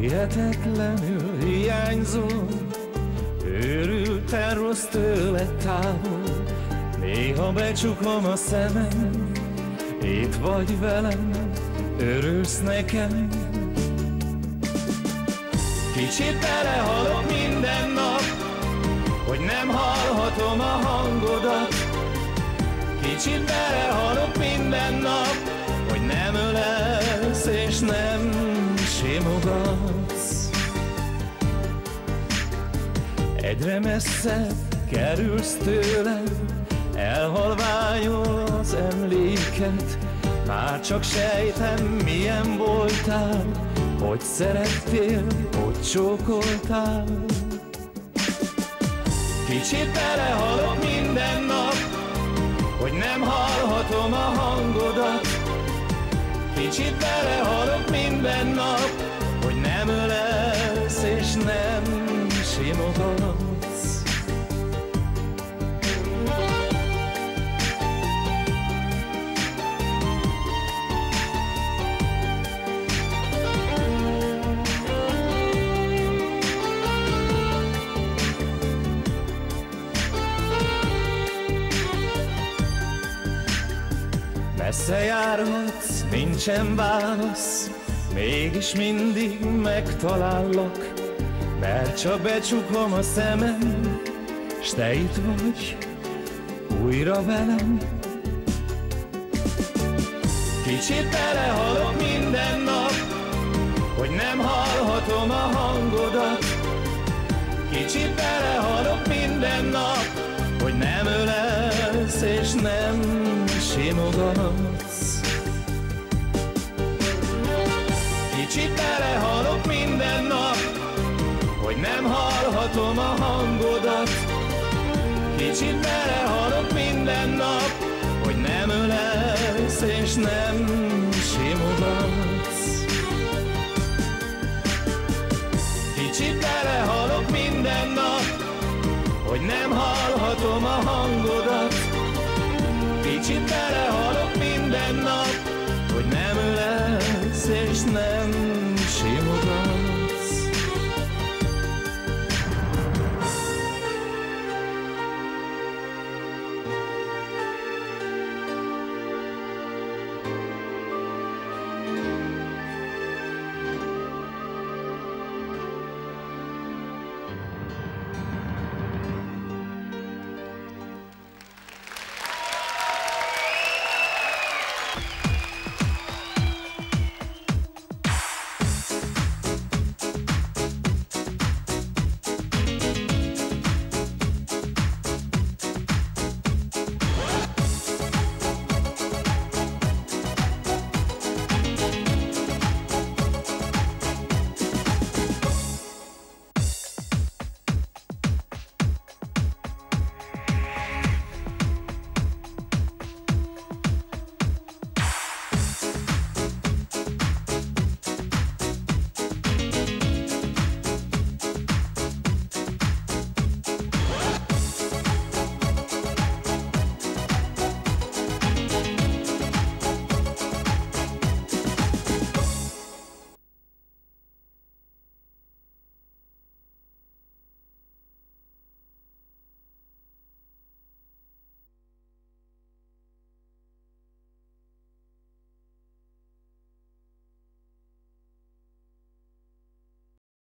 Hihetetlenül hiányzol, őrülten rossz tőle távol, Néha becsukom a szemem, itt vagy velem, örülsz nekem. Kicsit belehalok minden nap, hogy nem hallhatom a hangodat. Kicsit belehalok minden nap, Egyre messzebb kerülsz tőlem, Elhalványul az emléket, már csak sejtem, milyen voltál, hogy szerettél, hogy csókoltál. Kicsit belehalok minden nap, hogy nem hallhatom a hangodat. Kicsit belehalok minden simogatsz. Messze járhatsz, nincsen válasz, Mégis mindig megtalállak, Mert csak becsukom a szemem, S te itt vagy, újra velem. Kicsit belehalok minden nap, Hogy nem hallhatom a hangodat. Kicsit belehalok minden nap, Hogy nem ölelsz és nem simogatsz. Kicsit belehalok hallhatom a hangodat. Kicsit belehalok minden nap, hogy nem ölelsz és nem simogatsz. Kicsit belehalok minden nap, hogy nem hallhatom